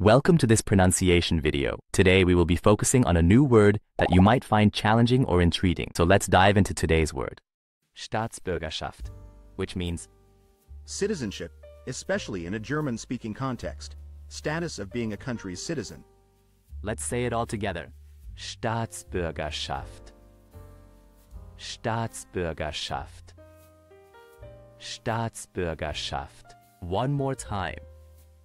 Welcome to this pronunciation video. Today we will be focusing on a new word that you might find challenging or intriguing. So let's dive into today's word. Staatsbürgerschaft, which means Citizenship, especially in a German-speaking context. Status of being a country's citizen. Let's say it all together. Staatsbürgerschaft. Staatsbürgerschaft. Staatsbürgerschaft. One more time.